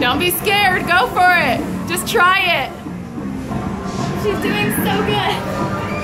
Don't be scared. Go for it. Just try it. She's doing so good.